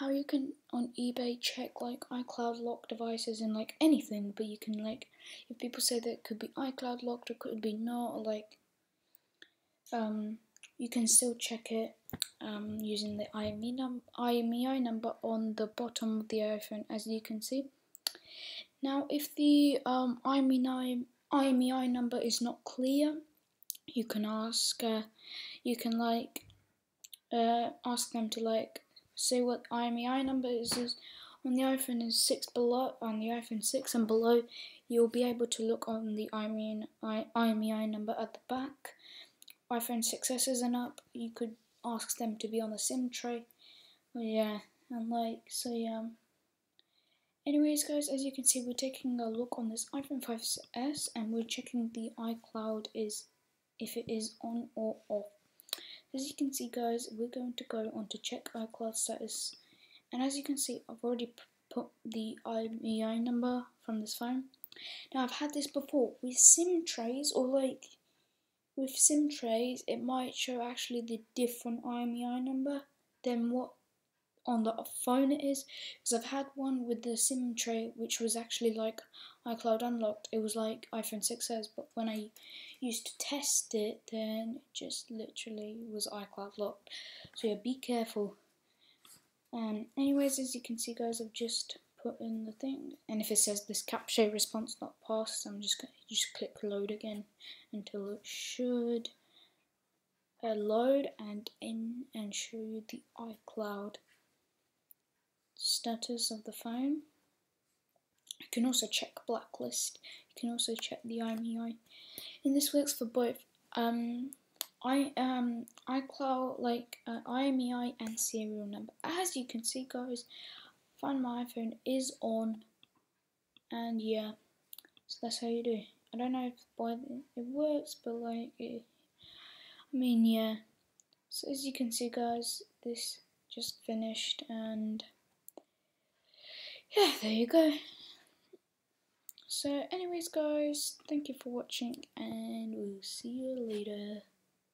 how you can on eBay check like iCloud lock devices and like anything, but you can like if people say that it could be iCloud locked or could be not, or like um you can still check it um, using the IMEI, num IMEI number on the bottom of the iPhone as you can see. Now if the um, IMEI, IMEI number is not clear, you can ask, uh, you can like uh, ask them to like say what IMEI number is, is on the iPhone is 6 below, on the iPhone 6 and below, you'll be able to look on the IMEI, IMEI number at the back iPhone 6s and up, you could ask them to be on the SIM tray. Yeah, and like, so yeah. Anyways, guys, as you can see, we're taking a look on this iPhone 5s and we're checking the iCloud is if it is on or off. As you can see, guys, we're going to go on to check iCloud status. And as you can see, I've already put the IMEI number from this phone. Now, I've had this before with SIM trays or like with SIM trays, it might show actually the different IMEI number than what on the phone it is. Because I've had one with the SIM tray, which was actually like iCloud unlocked. It was like iPhone 6s, but when I used to test it, then it just literally was iCloud locked. So yeah, be careful. Um, anyways, as you can see, guys, I've just put in the thing and if it says this CAPTCHA response not passed I'm just to just click load again until it should uh, load and in and show you the iCloud status of the phone. You can also check blacklist. You can also check the IMEI and this works for both um, I um iCloud like uh, IMEI and serial number. As you can see guys find my iPhone is on and yeah so that's how you do. I don't know if it works but like it, I mean yeah. So as you can see guys this just finished and yeah there you go. So anyways guys thank you for watching and we'll see you later